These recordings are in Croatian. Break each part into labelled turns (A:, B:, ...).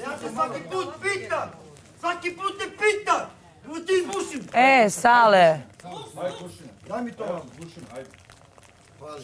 A: Ja te svaki put pitam! Svaki put te pitam! Evo ti izbušim!
B: E, Sale,
C: Ajde.
A: Daj mi to.
C: Evo, pušim, ajde.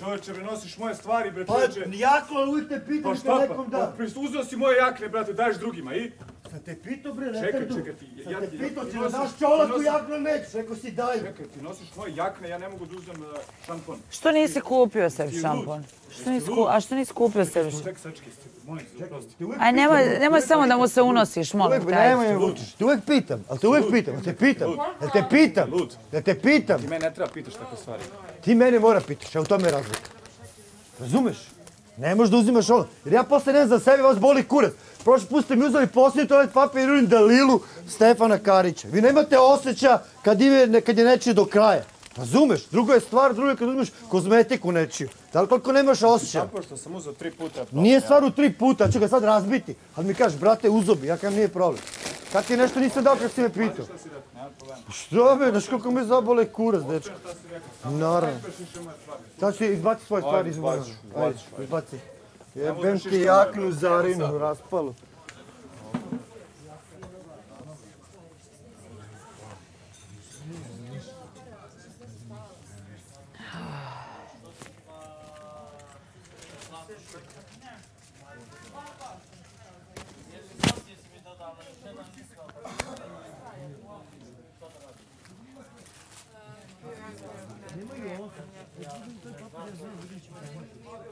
C: Čovječe, bre, nosiš moje stvari, bre,
A: Pa,
C: čovječe.
A: jako, ali uvijek te
C: Pa
A: pitam
C: šta
A: što
C: pa?
A: nekom
C: Pa,
A: da.
C: pris- uzeo si moje jakne, brate, daješ drugima, i?
A: Sam te pitao bre, ne
C: Čekaj,
A: trdu.
C: čekaj ti,
A: Sam
C: ja
A: te
C: ti-
A: pitao,
C: ti
A: ti da daš
C: ti
A: čolaku jaknu neč, rekao si daj.
C: Čekaj, ti nosiš moje jakne, ja ne mogu da uzmem uh, šampon.
B: što nisi kupio sebi
C: Ti
B: šampon? Što nisi
C: lud.
B: ku- a što nisi kupio sebi šampon?
C: Ček, sački, molim oprosti.
A: Ti uvijek
B: Aj, nemoj, nemoj samo da mu se unosiš, molim
A: Uvijek,
B: te.
A: nemoj vučiš, te uvijek pitam, ali te uvijek pitam, ali te pitam, jel te pitam, jel te pitam,
C: Ti mene ne treba pitaš takve stvari.
A: ti mene mora pitaš, evo u tome je razlika. Razumeš? Ne možeš da uzimaš ono, jer ja posle ne znam za sebe, vas boli kurac. Prošli put ste mi uzeli posljednji toalet papir i Dalilu Stefana Karića. Vi nemate osjeća kad, ide, kad je nečije do kraja. Razumeš? Drugo je stvar, drugo je kad uzmeš kozmetiku nečiju. Da li koliko nemaš osjećaja?
C: Zato što sam uzeo tri puta. pa-
A: Nije stvar u tri puta, ću ga sad razbiti. Ali mi kažeš, brate, uzobi, ja kažem nije problem. Kad ti nešto nisam dao kad si me pitao?
C: Problema.
A: Što be, znaš koliko me zabole kurac, dečko. Naravno. Sad ću izbaci svoje stvari iz
C: izbaci,
A: Jebem ti jaknu zarinu, raspalu. Nema yok.